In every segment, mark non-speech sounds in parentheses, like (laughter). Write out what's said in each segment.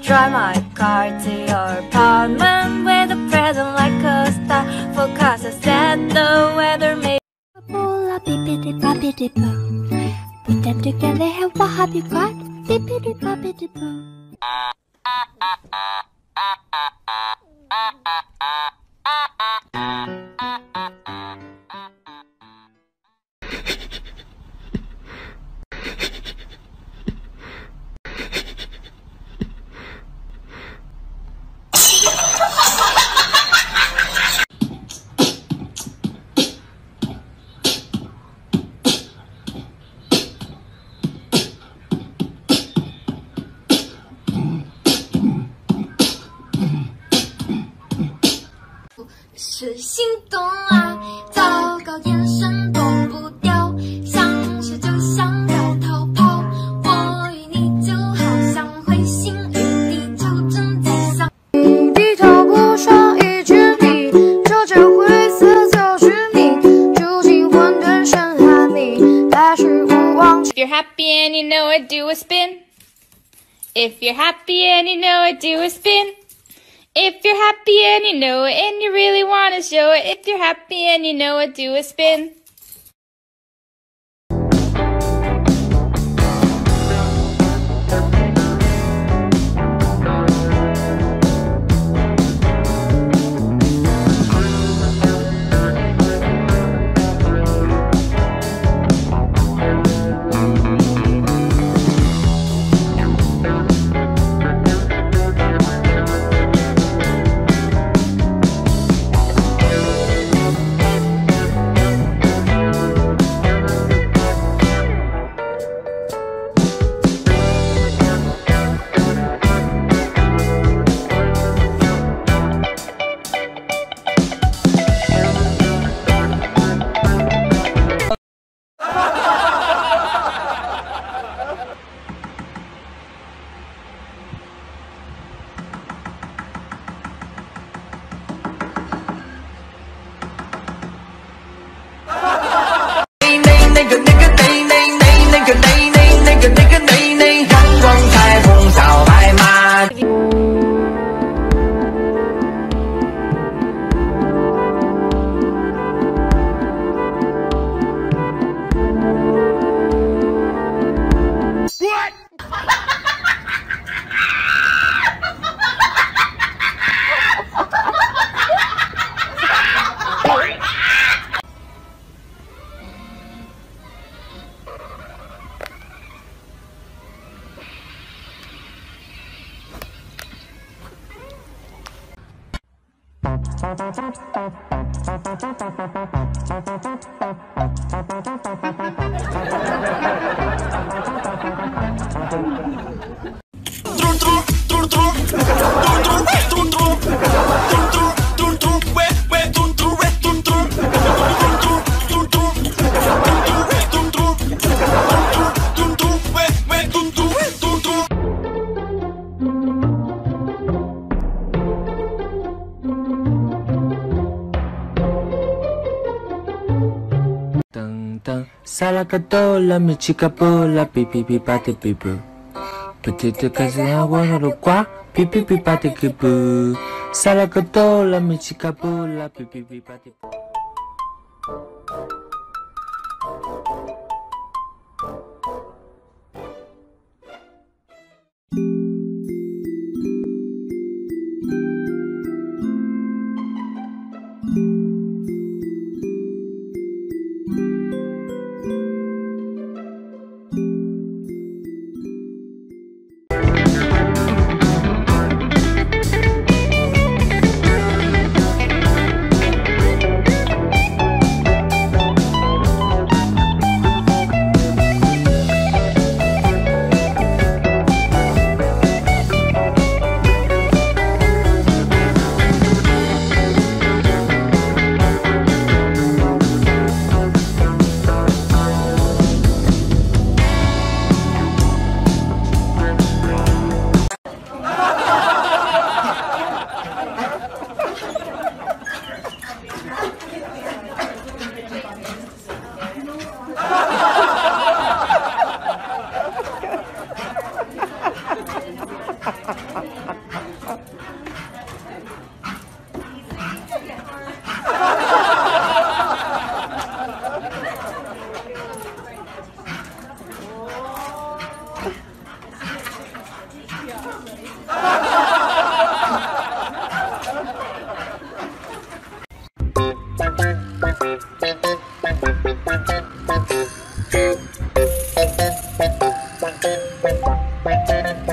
and drive my car to your apartment with a present like a star. Forecast I said the weather may. Bippity boppity boo. Put them together, hey, what have you got? Bippity boppity boo. "是 do a spin. If you're happy and you know it, do a spin. If you're happy and you know it and you really want to show it, if you're happy and you know it, do a spin. Trun trun, trun trun, trun trun, trun trun. Salacatola, mi chicapola, pipi pipate pipu. Petite casina, guanalo qua, pipi pipate kipu. Salacatola, mi chicapola, pipi pipate. Bye.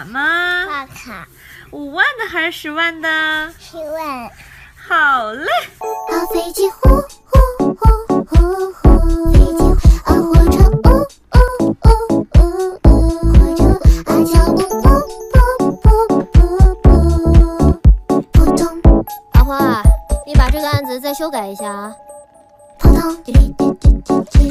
卡吗？画卡五万的还是十万的？十万，好嘞。啊飞机呼呼呼呼呼，飞机啊火车呜呜呜呜呜，火车啊脚步噗噗噗噗噗，扑通阿花，你把这个案子再修改一下啊。扑通，滴滴滴滴滴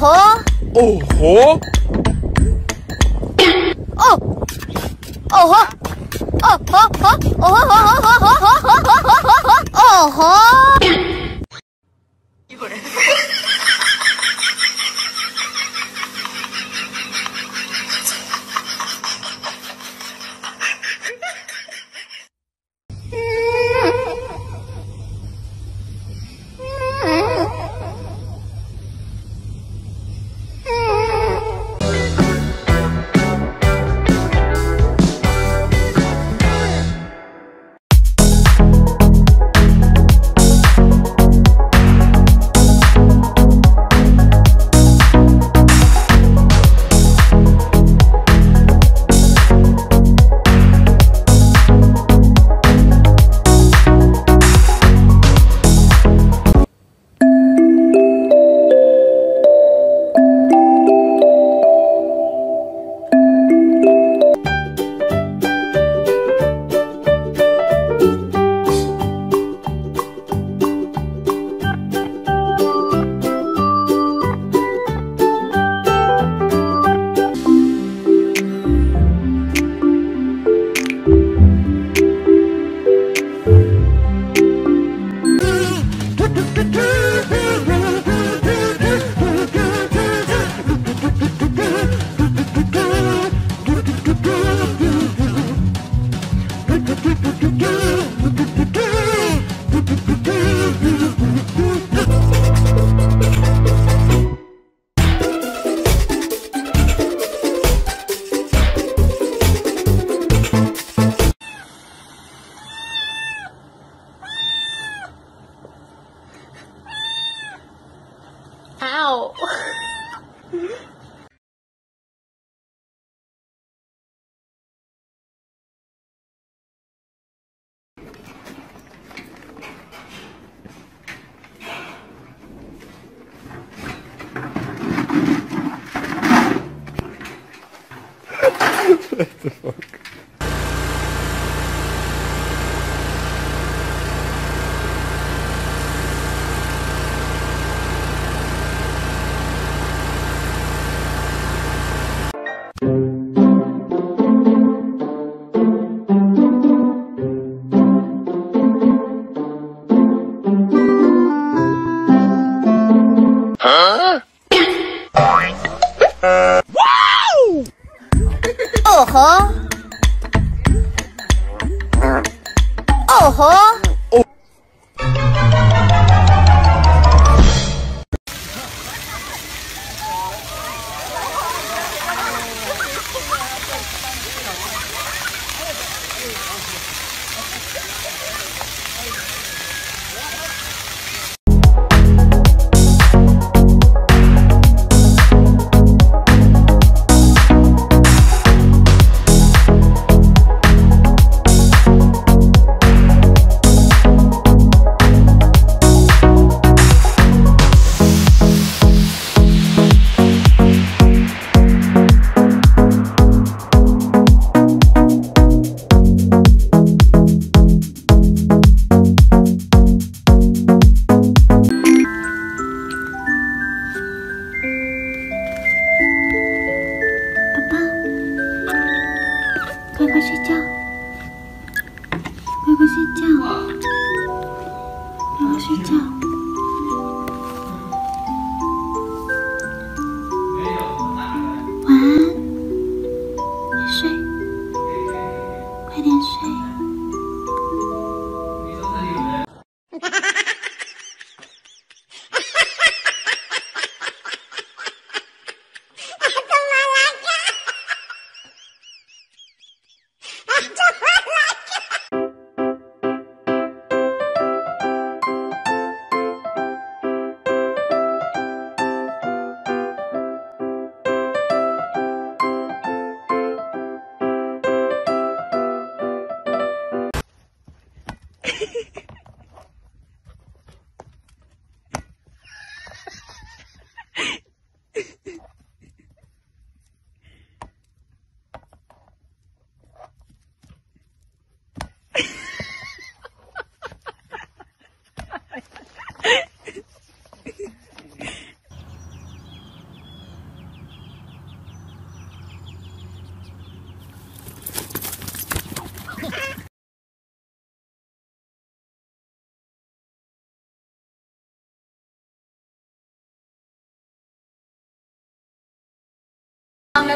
어허. 어허. 어. 어허. 어허허. 어허허허허허허허허허허. 어허. 이거래. out. 乖乖睡觉，乖乖睡觉，乖乖睡觉。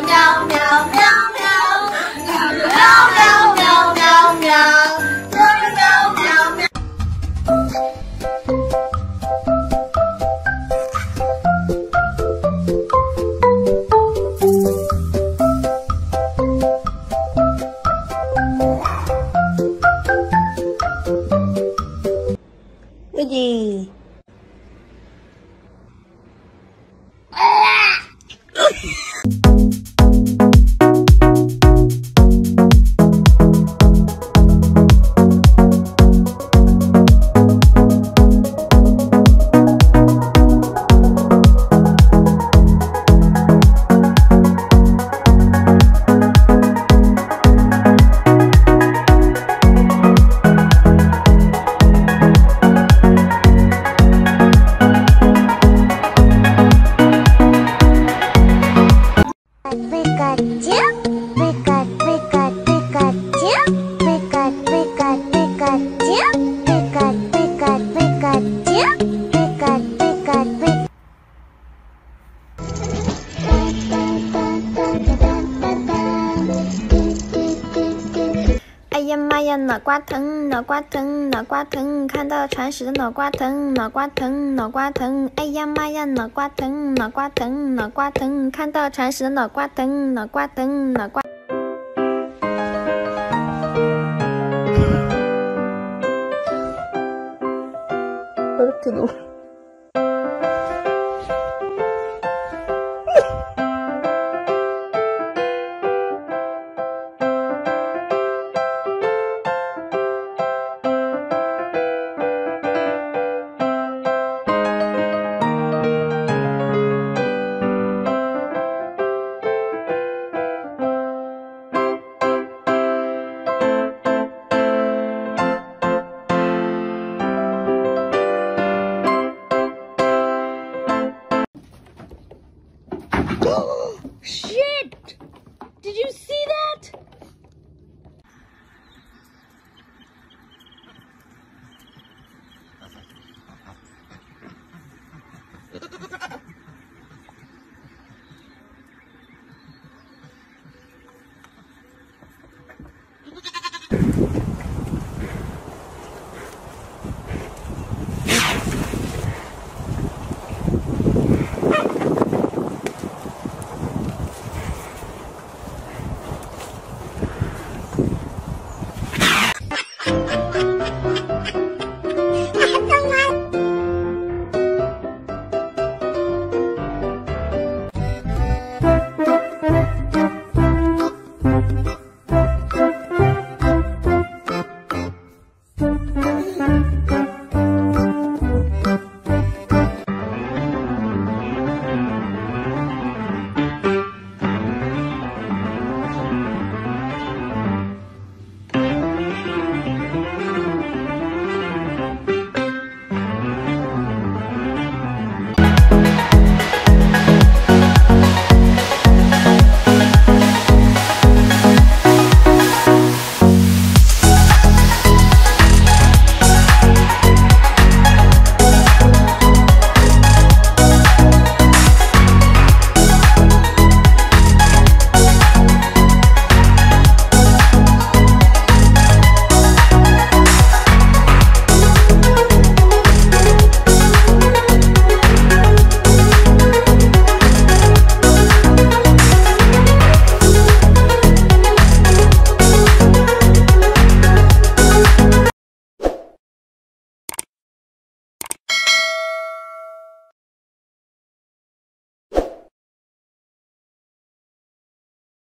meow, meow, meow. 脑瓜疼，脑瓜疼，看到铲屎的脑瓜疼，脑瓜疼，脑瓜疼，哎呀妈呀，脑瓜疼，脑瓜疼，脑瓜疼，看到铲屎的脑瓜疼，脑瓜疼，脑瓜。哦 (laughs)